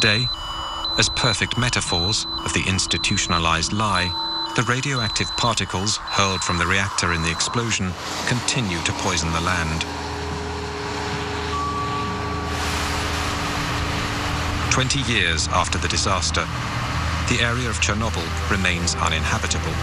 Today, as perfect metaphors of the institutionalized lie, the radioactive particles hurled from the reactor in the explosion continue to poison the land. 20 years after the disaster, the area of Chernobyl remains uninhabitable.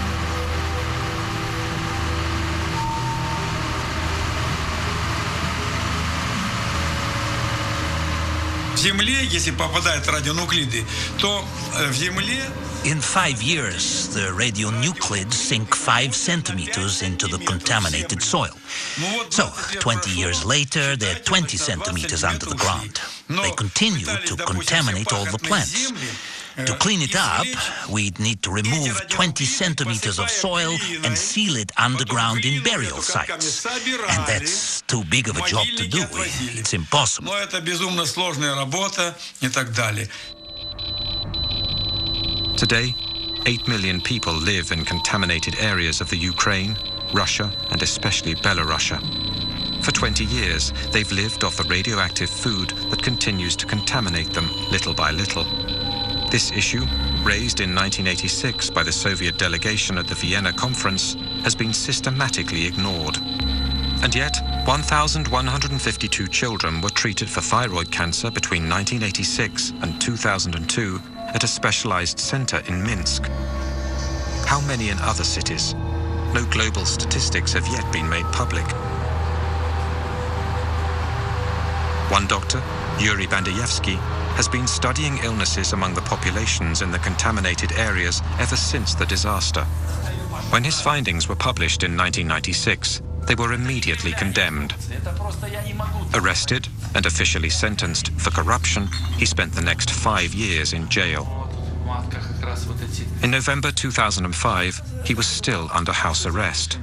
Земле, если попадают радионуклиды, то в Земле In five years, the radionuclides sink five centimeters into the contaminated soil. So, 20 years later, they're 20 centimeters under the ground. They continue to contaminate all the plants. To clean it up, we'd need to remove 20 centimeters of soil and seal it underground in burial sites. And that's too big of a job to do. It's impossible. Today, 8 million people live in contaminated areas of the Ukraine, Russia, and especially Belarusia. For 20 years, they've lived off the radioactive food that continues to contaminate them little by little. This issue, raised in 1986 by the Soviet delegation at the Vienna Conference, has been systematically ignored. And yet, 1,152 children were treated for thyroid cancer between 1986 and 2002 at a specialized center in Minsk. How many in other cities? No global statistics have yet been made public. One doctor, Yuri Bandazhevsky, has been studying illnesses among the populations in the contaminated areas ever since the disaster. When his findings were published in 1996, they were immediately condemned. Arrested and officially sentenced for corruption, he spent the next five years in jail. In November 2005, he was still under house arrest.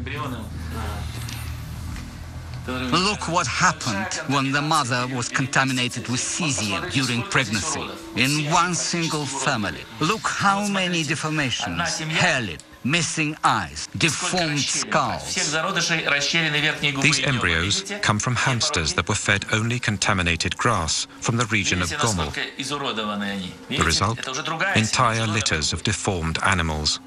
Look what happened when the mother was contaminated with cesium during pregnancy. In one single family. Look how many deformations, hare lip, missing eyes, deformed skulls. These embryos come from hamsters that were fed only contaminated grass from the region of Gomel. The result? Entire litters of deformed animals.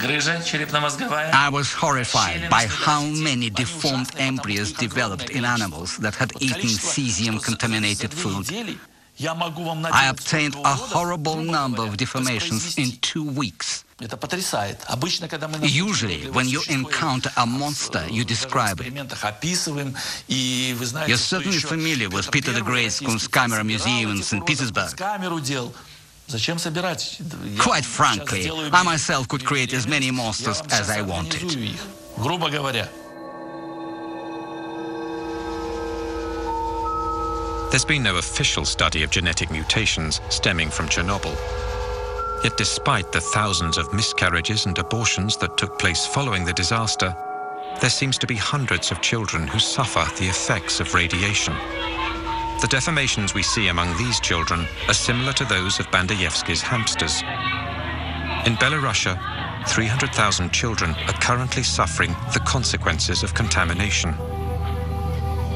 I was horrified by how many deformed embryos developed in animals that had eaten cesium-contaminated food. I obtained a horrible number of deformations in two weeks. Usually, when you encounter a monster, you describe it. You're certainly familiar with Peter the Great's Kunstkamera Museum in St. Petersburg. Quite frankly, I myself could create as many monsters as I wanted. There's been no official study of genetic mutations stemming from Chernobyl. Yet despite the thousands of miscarriages and abortions that took place following the disaster, there seems to be hundreds of children who suffer the effects of radiation. The deformations we see among these children are similar to those of Bandazhevsky's hamsters. In Belarusia, 300,000 children are currently suffering the consequences of contamination.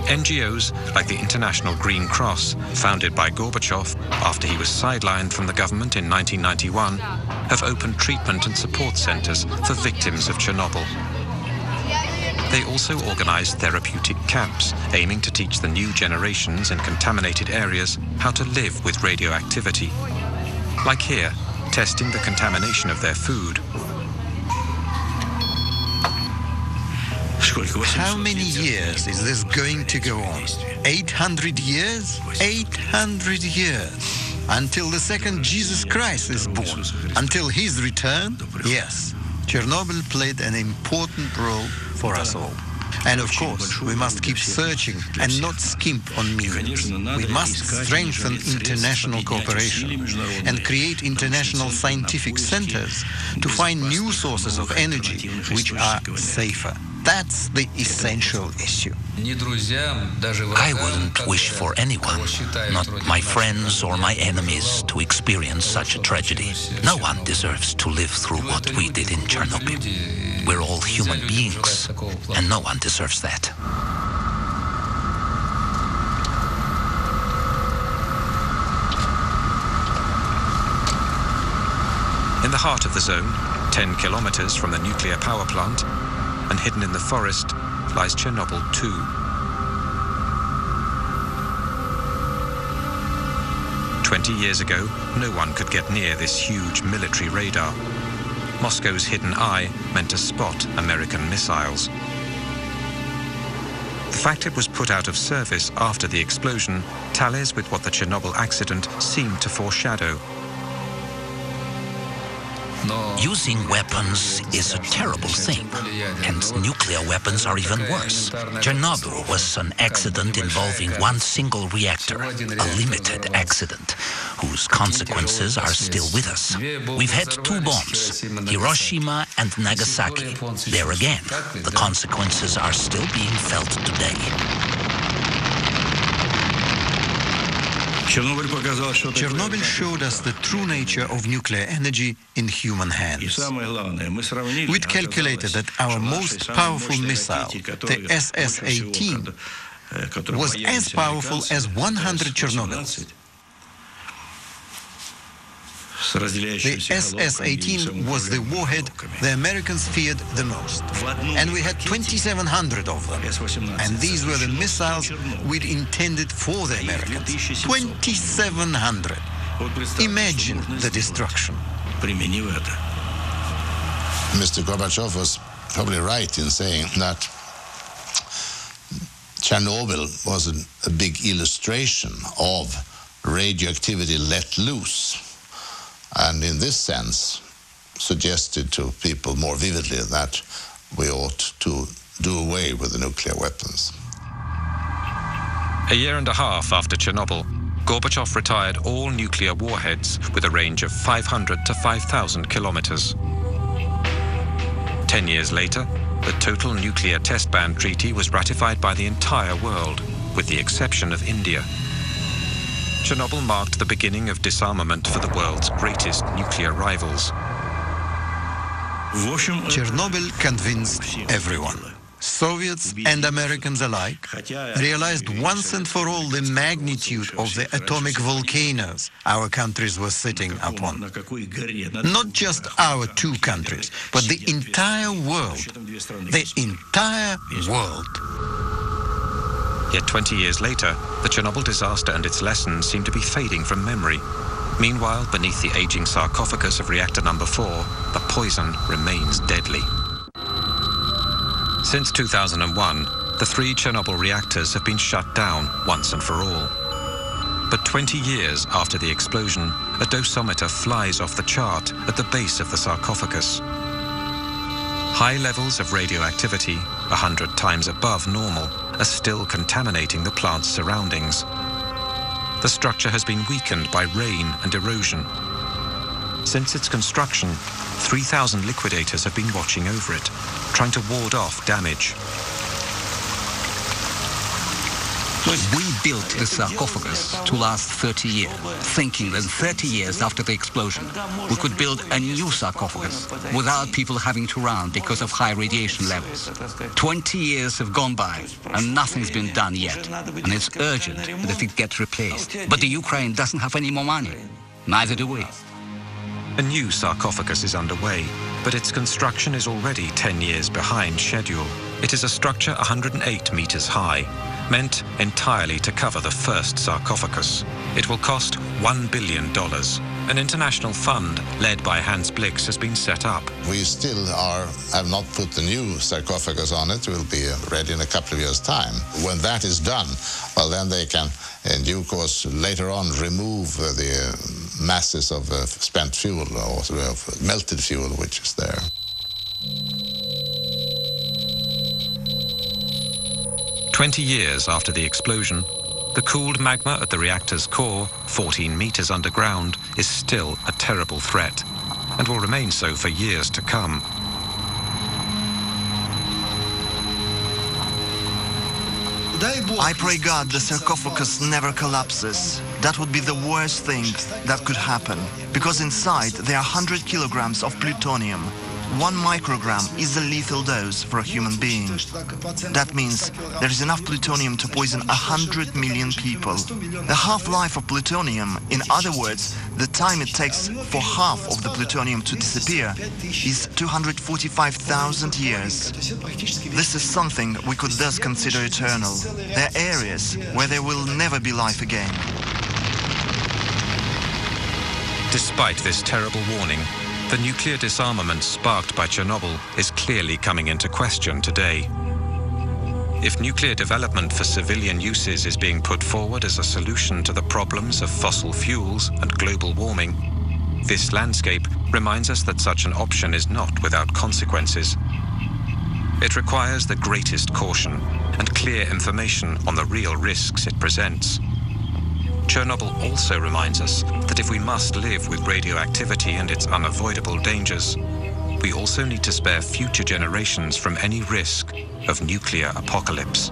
NGOs like the International Green Cross, founded by Gorbachev after he was sidelined from the government in 1991, have opened treatment and support centers for victims of Chernobyl. They also organize therapeutic camps aiming to teach the new generations in contaminated areas how to live with radioactivity. Like here, testing the contamination of their food How many years is this going to go on? 800 years? 800 years. Until the second Jesus Christ is born. Until his return? Yes. Chernobyl played an important role for us all. And of course, we must keep searching and not skimp on means. We must strengthen international cooperation and create international scientific centers to find new sources of energy which are safer. That's the essential issue. I wouldn't wish for anyone, not my friends or my enemies, to experience such a tragedy. No one deserves to live through what we did in Chernobyl. We're all human beings, and no one deserves that. In the heart of the zone, 10 kilometers from the nuclear power plant, and hidden in the forest, lies Chernobyl 2. 20 years ago, no one could get near this huge military radar. Moscow's hidden eye meant to spot American missiles. The fact it was put out of service after the explosion tallies with what the Chernobyl accident seemed to foreshadow. Using weapons is a terrible thing, and nuclear weapons are even worse. Chernobyl was an accident involving one single reactor, a limited accident, whose consequences are still with us. We've had two bombs, Hiroshima and Nagasaki. There again, the consequences are still being felt today. Chernobyl showed us the true nature of nuclear energy in human hands. We'd calculated that our most powerful missile, the SS-18, was as powerful as 100 Chernobyls. The SS-18 was the warhead the Americans feared the most. And we had 2,700 of them. And these were the missiles we'd intended for the Americans. 2,700. Imagine the destruction. Mr. Gorbachev was probably right in saying that Chernobyl was a, a big illustration of radioactivity let loose and in this sense suggested to people more vividly that we ought to do away with the nuclear weapons. A year and a half after Chernobyl, Gorbachev retired all nuclear warheads with a range of 500 to 5,000 kilometers. Ten years later, the Total Nuclear Test Ban Treaty was ratified by the entire world, with the exception of India. Chernobyl marked the beginning of disarmament for the world's greatest nuclear rivals. Chernobyl convinced everyone. Soviets and Americans alike realized once and for all the magnitude of the atomic volcanoes our countries were sitting upon. Not just our two countries, but the entire world. The entire world. Yet 20 years later, the Chernobyl disaster and its lessons seem to be fading from memory. Meanwhile, beneath the aging sarcophagus of reactor number 4, the poison remains deadly. Since 2001, the three Chernobyl reactors have been shut down once and for all. But 20 years after the explosion, a dosimeter flies off the chart at the base of the sarcophagus. High levels of radioactivity, 100 times above normal, are still contaminating the plant's surroundings. The structure has been weakened by rain and erosion. Since its construction, 3,000 liquidators have been watching over it, trying to ward off damage. We built the sarcophagus to last 30 years, thinking that 30 years after the explosion, we could build a new sarcophagus without people having to run because of high radiation levels. 20 years have gone by and nothing's been done yet, and it's urgent that it gets replaced. But the Ukraine doesn't have any more money. Neither do we. A new sarcophagus is underway, but its construction is already 10 years behind schedule. It is a structure 108 meters high meant entirely to cover the first sarcophagus. It will cost $1 billion. An international fund led by Hans Blix has been set up. We still are have not put the new sarcophagus on it. It will be ready in a couple of years' time. When that is done, well, then they can, in due course, later on remove uh, the uh, masses of uh, spent fuel or of melted fuel which is there. 20 years after the explosion, the cooled magma at the reactor's core, 14 meters underground, is still a terrible threat and will remain so for years to come. I pray God the sarcophagus never collapses. That would be the worst thing that could happen, because inside there are 100 kilograms of plutonium, one microgram is the lethal dose for a human being. That means there is enough plutonium to poison 100 million people. The half-life of plutonium, in other words, the time it takes for half of the plutonium to disappear, is 245,000 years. This is something we could thus consider eternal. There are areas where there will never be life again. Despite this terrible warning, the nuclear disarmament sparked by Chernobyl is clearly coming into question today. If nuclear development for civilian uses is being put forward as a solution to the problems of fossil fuels and global warming, this landscape reminds us that such an option is not without consequences. It requires the greatest caution and clear information on the real risks it presents. Chernobyl also reminds us that if we must live with radioactivity and its unavoidable dangers, we also need to spare future generations from any risk of nuclear apocalypse.